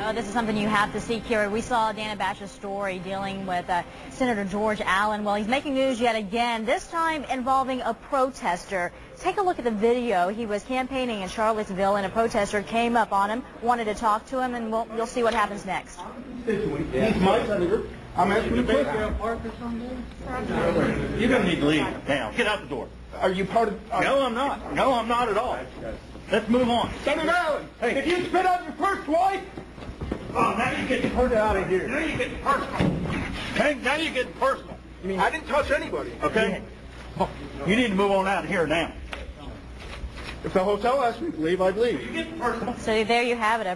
Oh, this is something you have to see, Kyra. We saw Dana Bash's story dealing with uh, Senator George Allen. Well, he's making news yet again, this time involving a protester. Take a look at the video. He was campaigning in Charlottesville, and a protester came up on him, wanted to talk to him, and we'll, you'll see what happens next. He's my senator. I'm asking you a question. You're going to need to leave now. Get out the door. Are you part of... are- No, I'm not. No, I'm not at all. Let's move on. Senator Allen, Hey. if you spit on your first wife... Oh, now you're getting Put it out of here. Now you're getting personal. Okay, now you're getting personal. I didn't touch anybody. Okay? Oh, you need to move on out of here now. If the hotel asks me to leave, I'd leave. You're getting personal. So there you have it, a